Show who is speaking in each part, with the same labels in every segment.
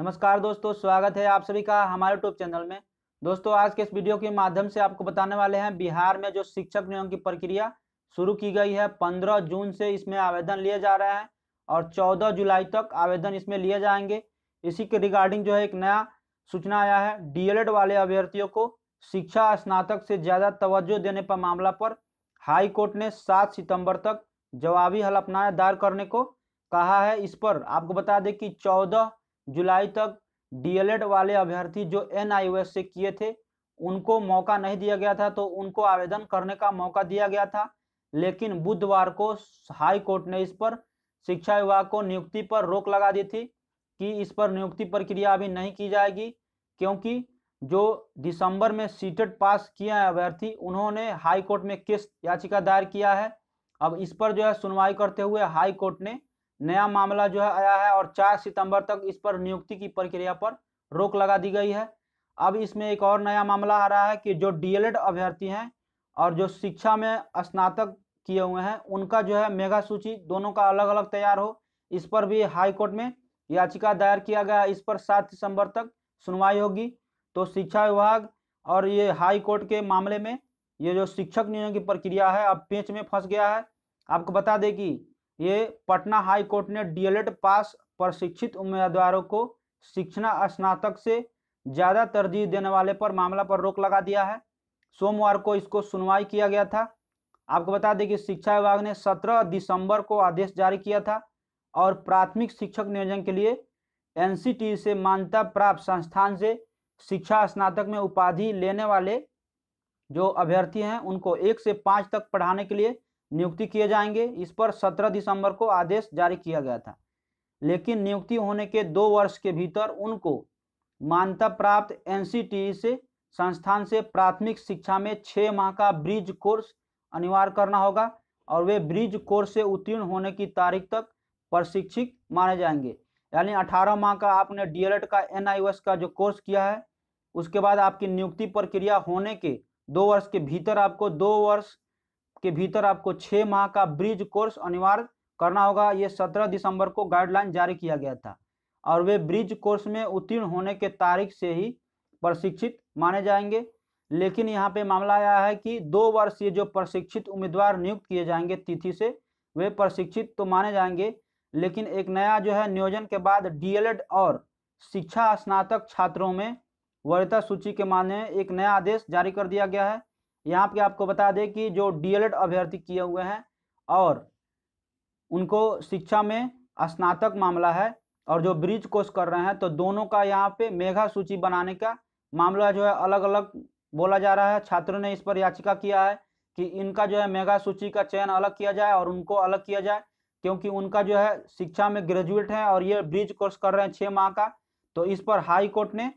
Speaker 1: नमस्कार दोस्तों, स्वागत है आप सभी का हमारे यूट्यूब चैनल में। दोस्तों, आज के इस वीडियो के माध्यम से आपको बताने वाले हैं, बिहार में जो शिक्षक नियम की प्रक्रिया शुरू की गई है 15 जून से इसमें आवेदन लिए जा रहे हैं और 14 जुलाई तक आवेदन इसमें लिए जाएँगे। इसी के रिगार्डिंग जो है, एक नया सूचना आया है डीएलएड वाले अभ्यर्थियों को शिक्षा स्नातक से ज़्यादा तवज्जो देने पर मामला पर हाई कोर्ट ने सात सितंबर तक जवाबी हलफनामा दायर करने को कहा है। इस पर आपको बता दें कि चौदह जुलाई तक डीएलएड वाले अभ्यर्थी जो एन से किए थे, उनको मौका नहीं दिया गया था तो उनको आवेदन करने का मौका दिया गया था। लेकिन बुधवार को हाई कोर्ट ने इस पर शिक्षा विभाग को नियुक्ति पर रोक लगा दी थी कि इस पर नियुक्ति प्रक्रिया अभी नहीं की जाएगी, क्योंकि जो दिसंबर में सीटेट पास किए हैं अभ्यर्थी, उन्होंने हाई कोर्ट में केस याचिका दायर किया है। अब इस पर जो है सुनवाई करते हुए हाई कोर्ट ने नया मामला जो है आया है और चार सितंबर तक इस पर नियुक्ति की प्रक्रिया पर रोक लगा दी गई है। अब इसमें एक और नया मामला आ रहा है कि जो डीएलएड अभ्यर्थी हैं और जो शिक्षा में स्नातक किए हुए हैं, उनका जो है मेगा सूची दोनों का अलग अलग तैयार हो। इस पर भी हाई कोर्ट में याचिका दायर किया गया। इस पर सात दिसंबर तक सुनवाई होगी। तो शिक्षा विभाग और ये हाई कोर्ट के मामले में ये जो शिक्षक नियोजन की प्रक्रिया है, अब पेच में फंस गया है। आपको बता दें कि ये पटना हाई कोर्ट ने डीएलएड पास प्रशिक्षित उम्मीदवारों को शिक्षण स्नातक से ज़्यादा तरजीह देने वाले पर मामला पर रोक लगा दिया है। सोमवार को इसको सुनवाई किया गया था। आपको बता दें कि शिक्षा विभाग ने 17 दिसंबर को आदेश जारी किया था और प्राथमिक शिक्षक नियोजन के लिए एनसीटी से मान्यता प्राप्त संस्थान से शिक्षा स्नातक में उपाधि लेने वाले जो अभ्यर्थी हैं, उनको एक से पाँच तक पढ़ाने के लिए नियुक्ति किए जाएँगे। इस पर 17 दिसंबर को आदेश जारी किया गया था। लेकिन नियुक्ति होने के दो वर्ष के भीतर उनको मान्यता प्राप्त एनसीटीई से, संस्थान से प्राथमिक शिक्षा में छः माह का ब्रिज कोर्स अनिवार्य करना होगा और वे ब्रिज कोर्स से उत्तीर्ण होने की तारीख तक प्रशिक्षित माने जाएँगे। यानी 18 माह का आपने डीएलएड का एन का जो कोर्स किया है, उसके बाद आपकी नियुक्ति प्रक्रिया होने के दो वर्ष के भीतर आपको दो वर्ष के भीतर आपको छः माह का ब्रिज कोर्स अनिवार्य करना होगा। ये सत्रह दिसंबर को गाइडलाइन जारी किया गया था और वे ब्रिज कोर्स में उत्तीर्ण होने के तारीख से ही प्रशिक्षित माने जाएँगे। लेकिन यहाँ पे मामला आया है कि दो वर्ष ये जो प्रशिक्षित उम्मीदवार नियुक्त किए जाएँगे तिथि से, वे प्रशिक्षित तो माने जाएँगे, लेकिन एक नया जो है नियोजन के बाद डीएलएड और शिक्षा स्नातक छात्रों में वरीयता सूची के माने एक नया आदेश जारी कर दिया गया है। यहाँ पे आपको बता दें कि जो डीएलएड अभ्यर्थी किए हुए हैं और उनको शिक्षा में स्नातक मामला है और जो ब्रिज कोर्स कर रहे हैं तो दोनों का यहाँ पे मेघा सूची बनाने का मामला जो है अलग अलग बोला जा रहा है। छात्रों ने इस पर याचिका किया है कि इनका जो है मेघा सूची का चयन अलग किया जाए और उनको अलग किया जाए, क्योंकि उनका जो है शिक्षा में ग्रेजुएट है और ये ब्रिज कोर्स कर रहे हैं छः माह का तो इस पर हाई कोर्ट ने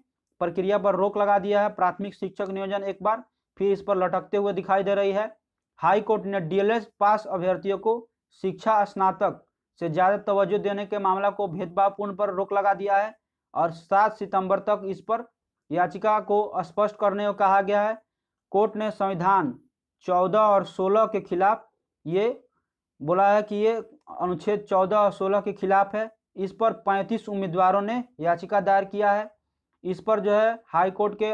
Speaker 1: प्रक्रिया पर रोक लगा दिया है। प्राथमिक शिक्षक नियोजन एक बार फिर इस पर लटकते हुए दिखाई दे रही है। हाई कोर्ट ने डीएलएस पास अभ्यर्थियों को शिक्षा स्नातक से ज़्यादा तवज्जो देने के मामला को भेदभावपूर्ण पर रोक लगा दिया है और सात सितंबर तक इस पर याचिका को स्पष्ट करने को कहा गया है। कोर्ट ने संविधान चौदह और सोलह के खिलाफ ये बोला है कि ये अनुच्छेद चौदह और सोलह के खिलाफ है। इस पर पैंतीस उम्मीदवारों ने याचिका दायर किया है। इस पर जो है हाई कोर्ट के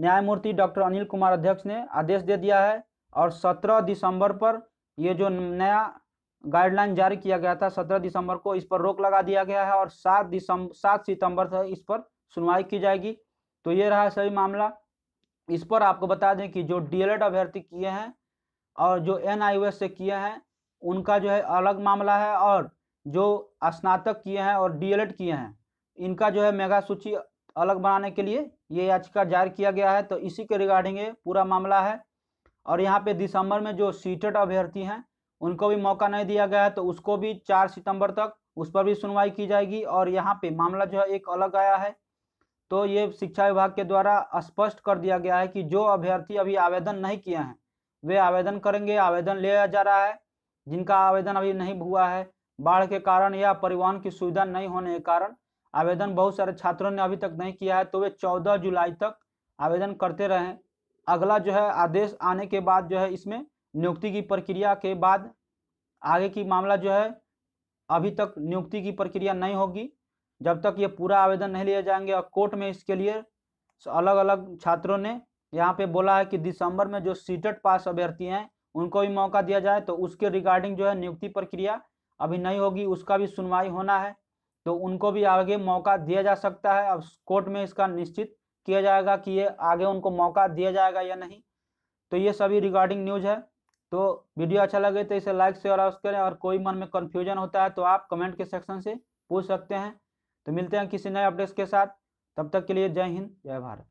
Speaker 1: न्यायमूर्ति डॉक्टर अनिल कुमार अध्यक्ष ने आदेश दे दिया है और 17 दिसंबर पर ये जो नया गाइडलाइन जारी किया गया था 17 दिसंबर को इस पर रोक लगा दिया गया है और 7 दिसंबर 7 सितंबर तक इस पर सुनवाई की जाएगी। तो ये रहा सही मामला। इस पर आपको बता दें कि जो डी अभ्यर्थी किए हैं और जो एन से किए हैं, उनका जो है अलग मामला है और जो स्नातक किए हैं और डी किए हैं, इनका जो है मेगा सूची अलग बनाने के लिए ये याचिका जारी किया गया है तो इसी के रिगार्डिंग ये पूरा मामला है। और यहाँ पे दिसंबर में जो सीटेड अभ्यर्थी हैं, उनको भी मौका नहीं दिया गया है तो उसको भी चार सितंबर तक उस पर भी सुनवाई की जाएगी। और यहाँ पे मामला जो है एक अलग आया है तो ये शिक्षा विभाग के द्वारा स्पष्ट कर दिया गया है कि जो अभ्यर्थी अभी आवेदन नहीं किए हैं, वे आवेदन करेंगे, आवेदन लिया जा रहा है। जिनका आवेदन अभी नहीं हुआ है, बाढ़ के कारण या परिवहन की सुविधा नहीं होने के कारण आवेदन बहुत सारे छात्रों ने अभी तक नहीं किया है तो वे चौदह जुलाई तक आवेदन करते रहें। अगला जो है, आदेश आने के बाद जो है, इसमें नियुक्ति की प्रक्रिया के बाद आगे की मामला जो है, अभी तक नियुक्ति की प्रक्रिया नहीं होगी। जब तक ये पूरा आवेदन नहीं लिए जाएँगे और कोर्ट में इसके लिए अलग अलग छात्रों ने यहाँ पे बोला है कि दिसंबर में जो सीटेट पास अभ्यर्थी हैं, उनको भी मौका दिया जाए तो उसके रिगार्डिंग जो है, नियुक्ति प्रक्रिया अभी नहीं होगी, उसका भी सुनवाई होना है। तो उनको भी आगे मौका दिया जा सकता है। अब कोर्ट में इसका निश्चित किया जाएगा कि ये आगे उनको मौका दिया जाएगा या नहीं। तो ये सभी रिगार्डिंग न्यूज़ है। तो वीडियो अच्छा लगे तो इसे लाइक शेयर और करें और कोई मन में कन्फ्यूज़न होता है तो आप कमेंट के सेक्शन से पूछ सकते हैं। तो मिलते हैं किसी नए अपडेट्स के साथ। तब तक के लिए जय हिंद, जय भारत।